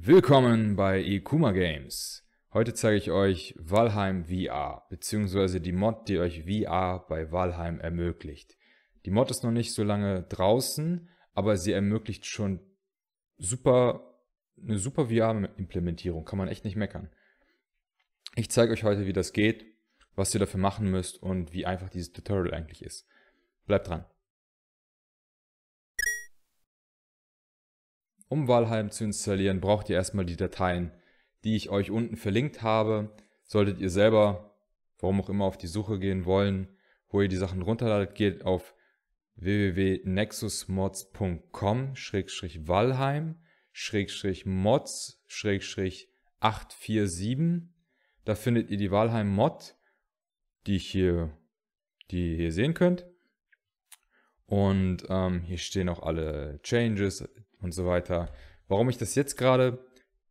Willkommen bei Ikuma Games. Heute zeige ich euch Valheim VR, beziehungsweise die Mod, die euch VR bei Valheim ermöglicht. Die Mod ist noch nicht so lange draußen, aber sie ermöglicht schon super, eine super VR-Implementierung, kann man echt nicht meckern. Ich zeige euch heute, wie das geht, was ihr dafür machen müsst und wie einfach dieses Tutorial eigentlich ist. Bleibt dran. Um Valheim zu installieren, braucht ihr erstmal die Dateien, die ich euch unten verlinkt habe. Solltet ihr selber, warum auch immer, auf die Suche gehen wollen, wo ihr die Sachen runterladet, geht auf www.nexusmods.com-valheim mods 847. Da findet ihr die Valheim Mod, die ich hier, die ihr hier sehen könnt. Und ähm, hier stehen auch alle Changes, und so weiter. Warum ich das jetzt gerade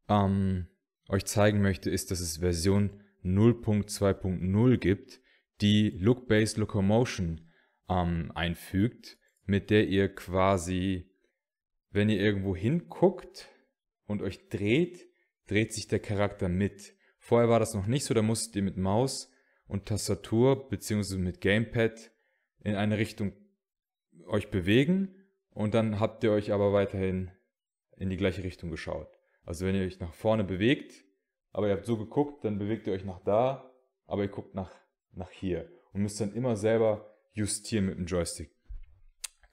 ähm, euch zeigen möchte, ist, dass es Version 0.2.0 gibt, die Look-Based Locomotion ähm, einfügt, mit der ihr quasi, wenn ihr irgendwo hinguckt und euch dreht, dreht sich der Charakter mit. Vorher war das noch nicht so, da musstet ihr mit Maus und Tastatur bzw. mit Gamepad in eine Richtung euch bewegen und dann habt ihr euch aber weiterhin in die gleiche Richtung geschaut. Also wenn ihr euch nach vorne bewegt, aber ihr habt so geguckt, dann bewegt ihr euch nach da, aber ihr guckt nach, nach hier und müsst dann immer selber justieren mit dem Joystick.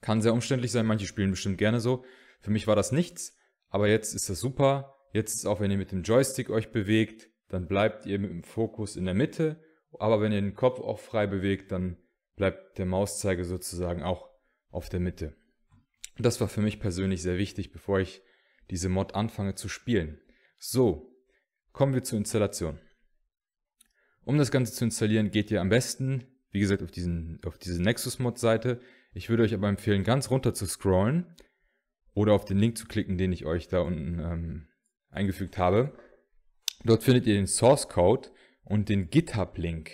Kann sehr umständlich sein, manche spielen bestimmt gerne so. Für mich war das nichts, aber jetzt ist das super. Jetzt ist auch, wenn ihr mit dem Joystick euch bewegt, dann bleibt ihr mit dem Fokus in der Mitte. Aber wenn ihr den Kopf auch frei bewegt, dann bleibt der Mauszeiger sozusagen auch auf der Mitte. Das war für mich persönlich sehr wichtig, bevor ich diese Mod anfange zu spielen. So, kommen wir zur Installation. Um das Ganze zu installieren, geht ihr am besten, wie gesagt, auf, diesen, auf diese Nexus-Mod-Seite. Ich würde euch aber empfehlen, ganz runter zu scrollen oder auf den Link zu klicken, den ich euch da unten ähm, eingefügt habe. Dort findet ihr den Source Code und den GitHub-Link.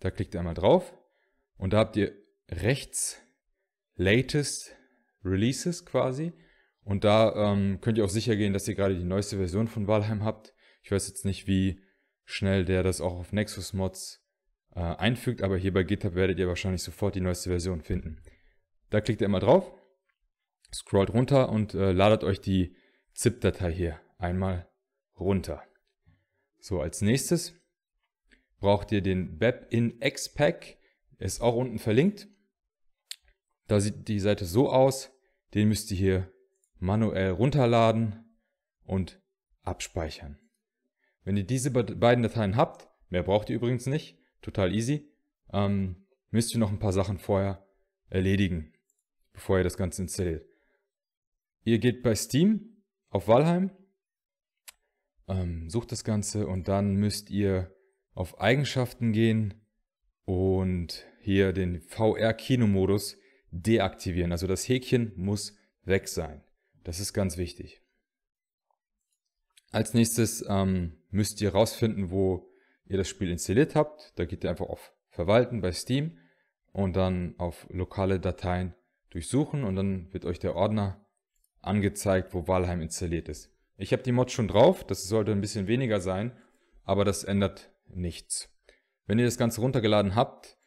Da klickt ihr einmal drauf und da habt ihr rechts Latest Releases quasi. Und da ähm, könnt ihr auch sicher gehen, dass ihr gerade die neueste Version von Valheim habt. Ich weiß jetzt nicht, wie schnell der das auch auf Nexus Mods äh, einfügt, aber hier bei GitHub werdet ihr wahrscheinlich sofort die neueste Version finden. Da klickt ihr immer drauf, scrollt runter und äh, ladet euch die ZIP-Datei hier einmal runter. So, als nächstes braucht ihr den BepIn-X-Pack, ist auch unten verlinkt. Da sieht die Seite so aus. Den müsst ihr hier manuell runterladen und abspeichern. Wenn ihr diese beiden Dateien habt, mehr braucht ihr übrigens nicht, total easy, ähm, müsst ihr noch ein paar Sachen vorher erledigen, bevor ihr das Ganze installiert. Ihr geht bei Steam auf Valheim, ähm, sucht das Ganze und dann müsst ihr auf Eigenschaften gehen und hier den VR-Kino-Modus deaktivieren. Also das Häkchen muss weg sein. Das ist ganz wichtig. Als nächstes ähm, müsst ihr rausfinden, wo ihr das Spiel installiert habt. Da geht ihr einfach auf Verwalten bei Steam und dann auf lokale Dateien durchsuchen und dann wird euch der Ordner angezeigt, wo Valheim installiert ist. Ich habe die Mod schon drauf, das sollte ein bisschen weniger sein, aber das ändert nichts. Wenn ihr das Ganze runtergeladen habt,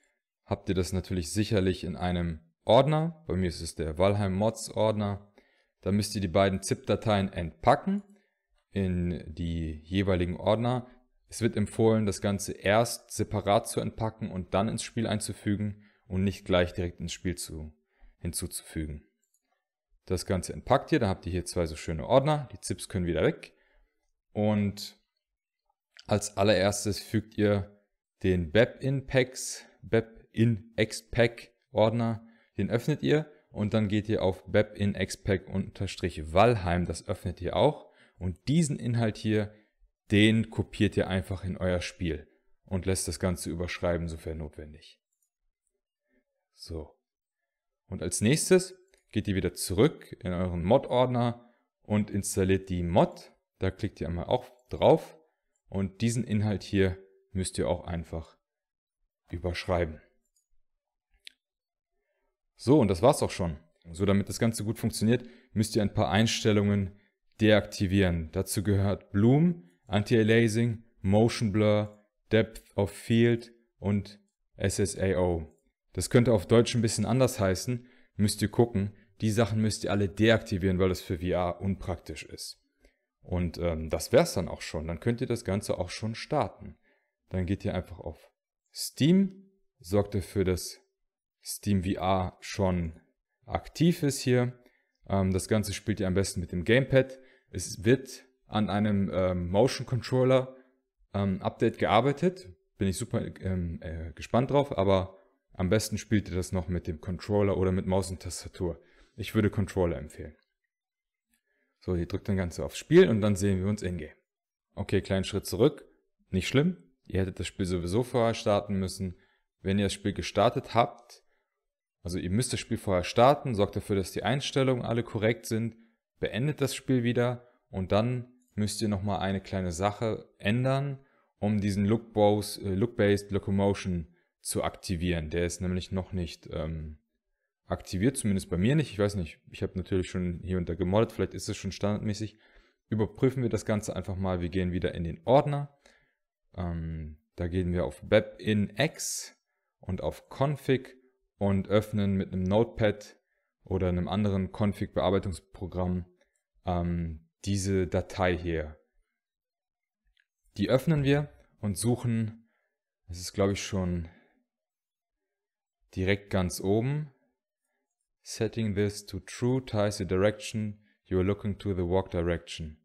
habt ihr das natürlich sicherlich in einem Ordner, bei mir ist es der Valheim Mods Ordner, da müsst ihr die beiden ZIP-Dateien entpacken in die jeweiligen Ordner. Es wird empfohlen, das Ganze erst separat zu entpacken und dann ins Spiel einzufügen und nicht gleich direkt ins Spiel zu, hinzuzufügen. Das Ganze entpackt ihr, da habt ihr hier zwei so schöne Ordner, die ZIPs können wieder weg. Und als allererstes fügt ihr den BepInPacks, BepInXPack Ordner den öffnet ihr und dann geht ihr auf webinexpack-valheim, das öffnet ihr auch. Und diesen Inhalt hier, den kopiert ihr einfach in euer Spiel und lässt das Ganze überschreiben, sofern notwendig. So. Und als nächstes geht ihr wieder zurück in euren Mod-Ordner und installiert die Mod. Da klickt ihr einmal auch drauf und diesen Inhalt hier müsst ihr auch einfach überschreiben. So, und das war's auch schon. So, damit das Ganze gut funktioniert, müsst ihr ein paar Einstellungen deaktivieren. Dazu gehört Bloom, Anti-Aliasing, Motion Blur, Depth of Field und SSAO. Das könnte auf Deutsch ein bisschen anders heißen, müsst ihr gucken. Die Sachen müsst ihr alle deaktivieren, weil das für VR unpraktisch ist. Und ähm, das wär's dann auch schon. Dann könnt ihr das Ganze auch schon starten. Dann geht ihr einfach auf Steam, sorgt dafür, dass Steam VR schon aktiv ist hier. Ähm, das Ganze spielt ihr am besten mit dem Gamepad. Es wird an einem ähm, Motion Controller ähm, Update gearbeitet. Bin ich super ähm, äh, gespannt drauf, aber am besten spielt ihr das noch mit dem Controller oder mit Maus und Tastatur. Ich würde Controller empfehlen. So, ihr drückt dann Ganze aufs Spiel und dann sehen wir uns in-game. Okay, kleinen Schritt zurück. Nicht schlimm. Ihr hättet das Spiel sowieso vorher starten müssen. Wenn ihr das Spiel gestartet habt, also ihr müsst das Spiel vorher starten, sorgt dafür, dass die Einstellungen alle korrekt sind, beendet das Spiel wieder und dann müsst ihr nochmal eine kleine Sache ändern, um diesen Look-Based äh, Look Locomotion zu aktivieren. Der ist nämlich noch nicht ähm, aktiviert, zumindest bei mir nicht. Ich weiß nicht, ich habe natürlich schon hier und da gemoddet, vielleicht ist es schon standardmäßig. Überprüfen wir das Ganze einfach mal. Wir gehen wieder in den Ordner. Ähm, da gehen wir auf WebInX und auf Config und öffnen mit einem Notepad oder einem anderen Config-Bearbeitungsprogramm ähm, diese Datei hier. Die öffnen wir und suchen, das ist glaube ich schon direkt ganz oben, Setting this to true ties the direction you are looking to the walk direction.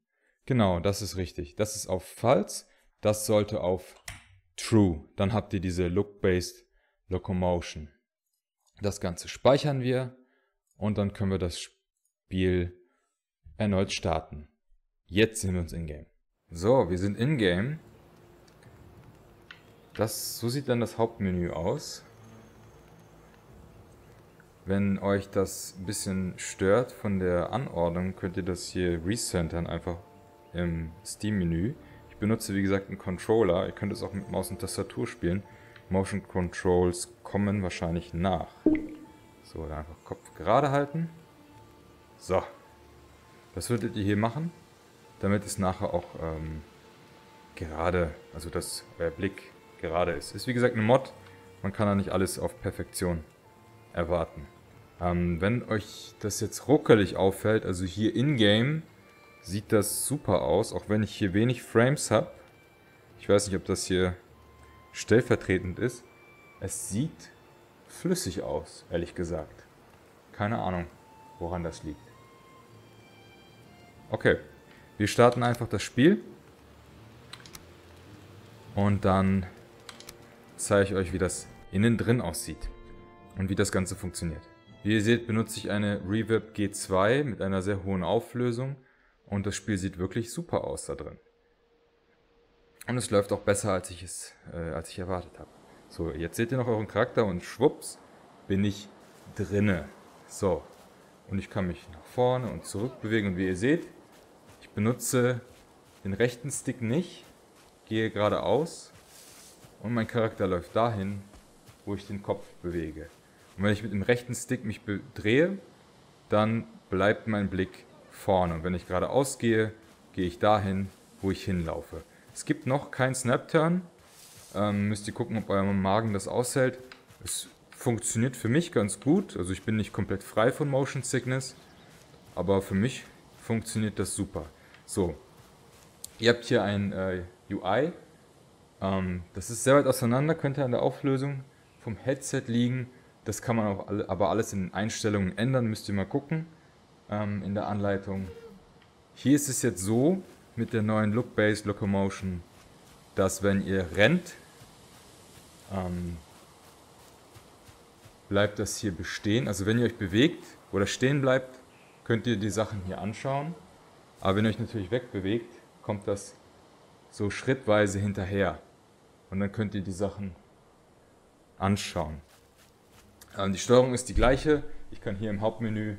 Genau, das ist richtig. Das ist auf false, das sollte auf true. Dann habt ihr diese look-based locomotion. Das Ganze speichern wir und dann können wir das Spiel erneut starten. Jetzt sind wir uns in-game. So, wir sind in-game. so sieht dann das Hauptmenü aus. Wenn euch das ein bisschen stört von der Anordnung, könnt ihr das hier recentern einfach im Steam-Menü. Ich benutze wie gesagt einen Controller. Ihr könnt es auch mit Maus und Tastatur spielen. Motion Controls kommen wahrscheinlich nach. So, dann einfach Kopf gerade halten. So. Was würdet ihr hier machen? Damit es nachher auch ähm, gerade, also dass euer Blick gerade ist. Ist wie gesagt eine Mod. Man kann da nicht alles auf Perfektion erwarten. Ähm, wenn euch das jetzt ruckelig auffällt, also hier in-game sieht das super aus, auch wenn ich hier wenig Frames habe. Ich weiß nicht, ob das hier stellvertretend ist. Es sieht flüssig aus, ehrlich gesagt. Keine Ahnung, woran das liegt. Okay, wir starten einfach das Spiel. Und dann zeige ich euch, wie das innen drin aussieht. Und wie das Ganze funktioniert. Wie ihr seht, benutze ich eine Reverb G2 mit einer sehr hohen Auflösung. Und das Spiel sieht wirklich super aus da drin. Und es läuft auch besser, als ich es äh, als ich erwartet habe. So, jetzt seht ihr noch euren Charakter und schwupps bin ich drinne. So, und ich kann mich nach vorne und zurück bewegen. Und wie ihr seht, ich benutze den rechten Stick nicht, gehe geradeaus und mein Charakter läuft dahin, wo ich den Kopf bewege. Und wenn ich mit dem rechten Stick mich drehe, dann bleibt mein Blick vorne. Und wenn ich geradeaus gehe, gehe ich dahin, wo ich hinlaufe. Es gibt noch keinen Snap-Turn. Ähm, müsst ihr gucken, ob euer Magen das aushält. Es funktioniert für mich ganz gut. Also ich bin nicht komplett frei von Motion Sickness. Aber für mich funktioniert das super. So, ihr habt hier ein äh, UI. Ähm, das ist sehr weit auseinander, könnte an der Auflösung vom Headset liegen. Das kann man auch alle, aber alles in Einstellungen ändern, müsst ihr mal gucken ähm, in der Anleitung. Hier ist es jetzt so, mit der neuen Look-Based Locomotion, dass wenn ihr rennt, ähm, bleibt das hier bestehen. Also wenn ihr euch bewegt oder stehen bleibt, könnt ihr die Sachen hier anschauen. Aber wenn ihr euch natürlich wegbewegt, kommt das so schrittweise hinterher. Und dann könnt ihr die Sachen anschauen. Ähm, die Steuerung ist die gleiche. Ich kann hier im Hauptmenü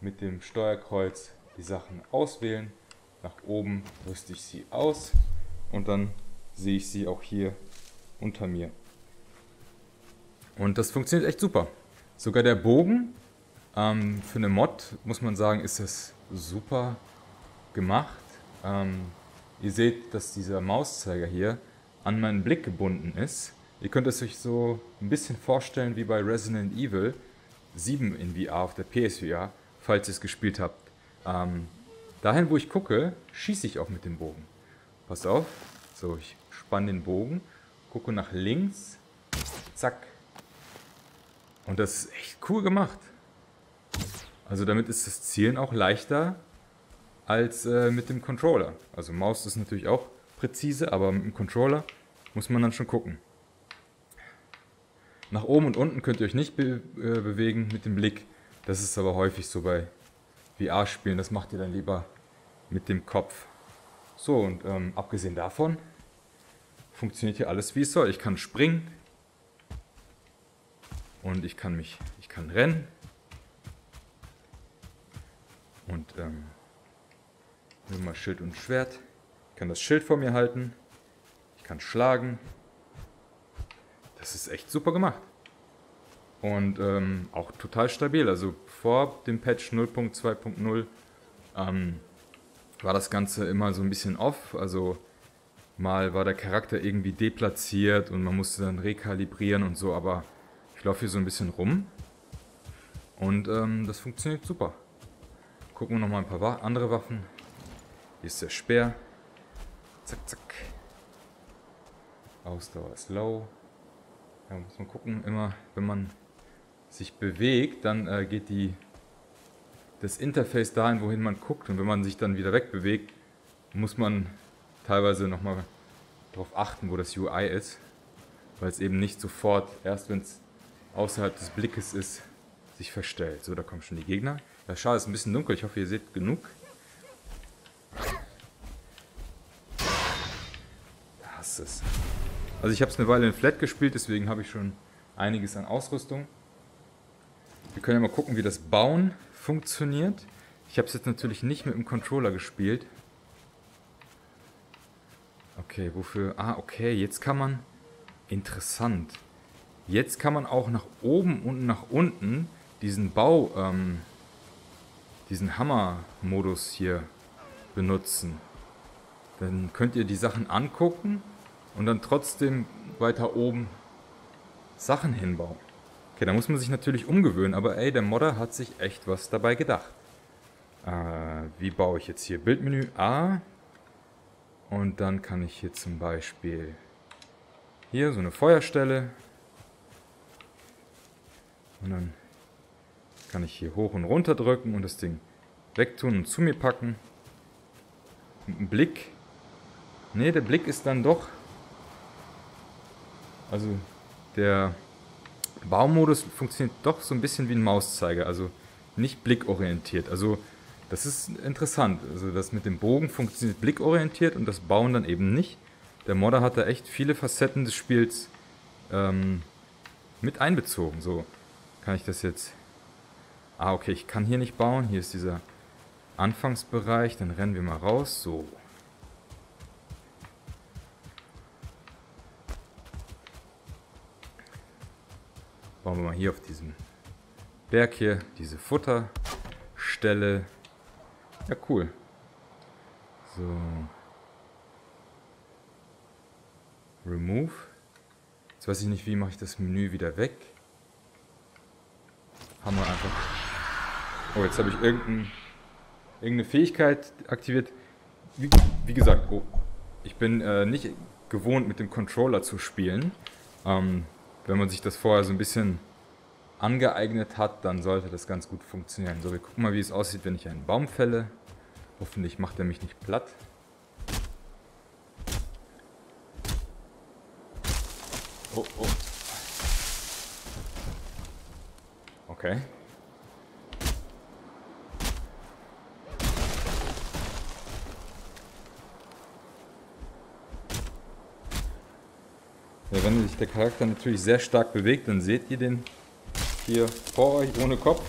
mit dem Steuerkreuz die Sachen auswählen nach oben rüste ich sie aus und dann sehe ich sie auch hier unter mir. Und das funktioniert echt super. Sogar der Bogen, ähm, für eine Mod muss man sagen, ist das super gemacht. Ähm, ihr seht, dass dieser Mauszeiger hier an meinen Blick gebunden ist. Ihr könnt es euch so ein bisschen vorstellen wie bei Resident Evil 7 in VR auf der PSVR, falls ihr es gespielt habt. Ähm, dahin, wo ich gucke, schieße ich auch mit dem Bogen. Pass auf. So, ich spanne den Bogen, gucke nach links, zack. Und das ist echt cool gemacht. Also damit ist das Zielen auch leichter als äh, mit dem Controller. Also Maus ist natürlich auch präzise, aber mit dem Controller muss man dann schon gucken. Nach oben und unten könnt ihr euch nicht be äh, bewegen mit dem Blick. Das ist aber häufig so bei VR-Spielen. Das macht ihr dann lieber mit dem Kopf. So, und ähm, abgesehen davon funktioniert hier alles wie es soll. Ich kann springen und ich kann mich, ich kann rennen und ähm, Nimm mal Schild und Schwert. Ich kann das Schild vor mir halten. Ich kann schlagen. Das ist echt super gemacht. Und ähm, auch total stabil. Also vor dem Patch 0.2.0 ähm, war das Ganze immer so ein bisschen off. Also mal war der Charakter irgendwie deplatziert und man musste dann rekalibrieren und so. Aber ich laufe hier so ein bisschen rum. Und ähm, das funktioniert super. Gucken wir nochmal ein paar andere Waffen. Hier ist der Speer. Zack, zack. Ausdauer ist low. Ja, muss man gucken, immer wenn man sich bewegt, dann äh, geht die, das Interface dahin, wohin man guckt. Und wenn man sich dann wieder wegbewegt, muss man teilweise nochmal darauf achten, wo das UI ist. Weil es eben nicht sofort, erst wenn es außerhalb des Blickes ist, sich verstellt. So, da kommen schon die Gegner. Ja, schade, ist ein bisschen dunkel. Ich hoffe, ihr seht genug. es. Also ich habe es eine Weile in Flat gespielt, deswegen habe ich schon einiges an Ausrüstung. Wir können ja mal gucken, wie das Bauen funktioniert. Ich habe es jetzt natürlich nicht mit dem Controller gespielt. Okay, wofür? Ah, okay, jetzt kann man... Interessant. Jetzt kann man auch nach oben und nach unten diesen Bau, ähm, diesen Hammer-Modus hier benutzen. Dann könnt ihr die Sachen angucken und dann trotzdem weiter oben Sachen hinbauen. Okay, da muss man sich natürlich umgewöhnen, aber ey, der Modder hat sich echt was dabei gedacht. Äh, wie baue ich jetzt hier? Bildmenü A. Und dann kann ich hier zum Beispiel hier so eine Feuerstelle. Und dann kann ich hier hoch und runter drücken und das Ding wegtun und zu mir packen. Mit einem Blick. Ne, der Blick ist dann doch also der Baumodus funktioniert doch so ein bisschen wie ein Mauszeiger, also nicht blickorientiert. Also das ist interessant. Also das mit dem Bogen funktioniert blickorientiert und das Bauen dann eben nicht. Der Modder hat da echt viele Facetten des Spiels ähm, mit einbezogen. So kann ich das jetzt. Ah, okay, ich kann hier nicht bauen. Hier ist dieser Anfangsbereich. Dann rennen wir mal raus. So. Bauen wir mal hier auf diesem Berg hier diese Futterstelle. Ja, cool. So. Remove. Jetzt weiß ich nicht, wie mache ich das Menü wieder weg. Haben wir einfach. Oh, jetzt habe ich irgendein, irgendeine Fähigkeit aktiviert. Wie, wie gesagt, oh, ich bin äh, nicht gewohnt mit dem Controller zu spielen. Ähm, wenn man sich das vorher so ein bisschen angeeignet hat, dann sollte das ganz gut funktionieren. So, wir gucken mal, wie es aussieht, wenn ich einen Baum fälle. Hoffentlich macht er mich nicht platt. Oh, oh. Okay. Wenn sich der Charakter natürlich sehr stark bewegt, dann seht ihr den hier vor euch ohne Kopf.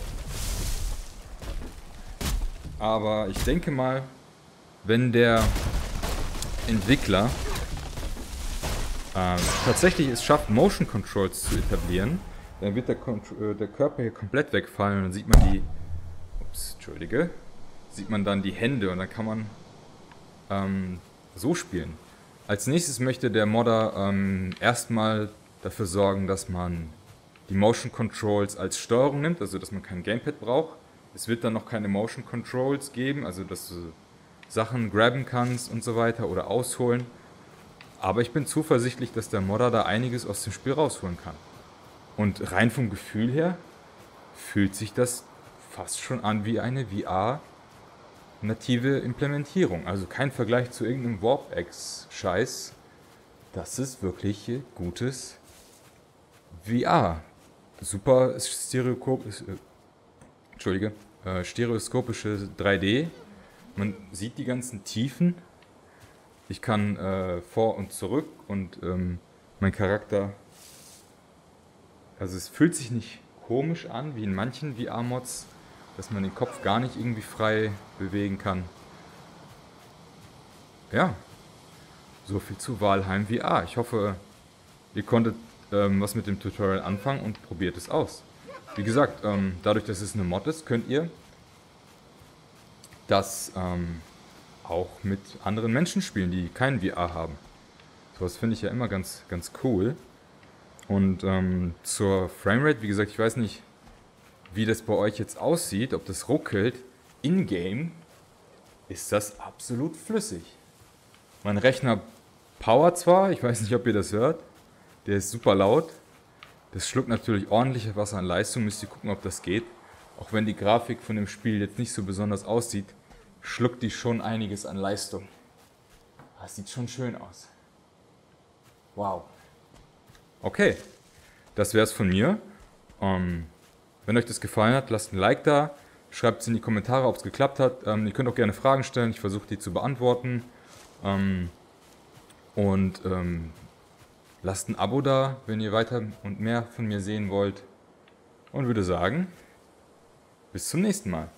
Aber ich denke mal, wenn der Entwickler äh, tatsächlich es schafft, Motion Controls zu etablieren, dann wird der, äh, der Körper hier komplett wegfallen und dann sieht man die, ups, entschuldige, sieht man dann die Hände und dann kann man ähm, so spielen. Als nächstes möchte der Modder ähm, erstmal dafür sorgen, dass man die Motion Controls als Steuerung nimmt, also dass man kein Gamepad braucht. Es wird dann noch keine Motion Controls geben, also dass du Sachen grabben kannst und so weiter oder ausholen. Aber ich bin zuversichtlich, dass der Modder da einiges aus dem Spiel rausholen kann. Und rein vom Gefühl her fühlt sich das fast schon an wie eine VR-native Implementierung. Also kein Vergleich zu irgendeinem Warp-X-Scheiß. Das ist wirklich gutes VR. Super Stereokop äh, Entschuldige, äh, stereoskopische 3D. Man sieht die ganzen Tiefen. Ich kann äh, vor und zurück und ähm, mein Charakter. Also es fühlt sich nicht komisch an, wie in manchen VR-Mods, dass man den Kopf gar nicht irgendwie frei bewegen kann. Ja, so viel zu Walheim VR. Ich hoffe, ihr konntet ähm, was mit dem Tutorial anfangen und probiert es aus. Wie gesagt, ähm, dadurch, dass es eine Mod ist, könnt ihr das ähm, auch mit anderen Menschen spielen, die kein VR haben. Sowas finde ich ja immer ganz, ganz cool. Und ähm, zur Framerate, wie gesagt, ich weiß nicht, wie das bei euch jetzt aussieht, ob das ruckelt. In-game ist das absolut flüssig. Mein Rechner power zwar, ich weiß nicht, ob ihr das hört, der ist super laut. Das schluckt natürlich ordentlich Wasser an Leistung, müsst ihr gucken, ob das geht. Auch wenn die Grafik von dem Spiel jetzt nicht so besonders aussieht, schluckt die schon einiges an Leistung. Das sieht schon schön aus. Wow. Okay, das wäre es von mir. Ähm, wenn euch das gefallen hat, lasst ein Like da. Schreibt es in die Kommentare, ob es geklappt hat. Ähm, ihr könnt auch gerne Fragen stellen, ich versuche die zu beantworten. Ähm, und ähm, lasst ein Abo da, wenn ihr weiter und mehr von mir sehen wollt. Und würde sagen, bis zum nächsten Mal.